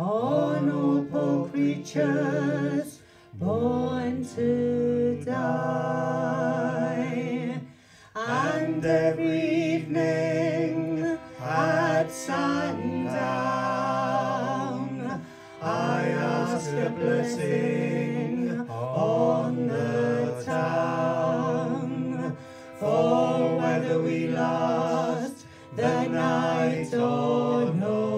poor creatures born to die. And every evening at sundown, I ask a blessing on the town. For whether we lost the night or no,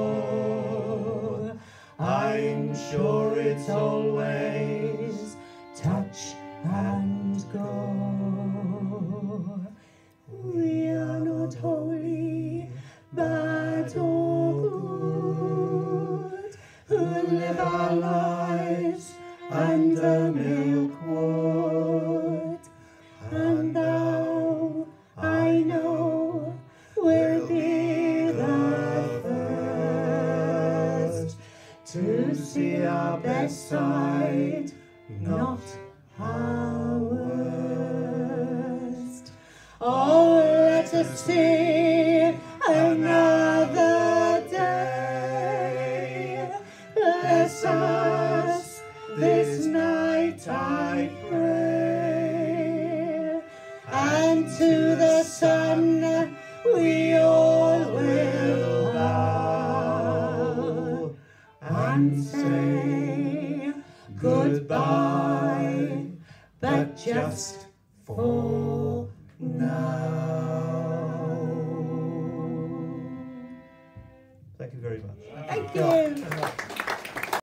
I'm sure it's always touch and go. We are not wholly, bad or oh good, who live our lives under Milk Wood. To see our best side, not our worst. Oh, let us see another day. Bless us this night, I pray. And to the sun we and say goodbye, but just for now. Thank you very much. Thank you.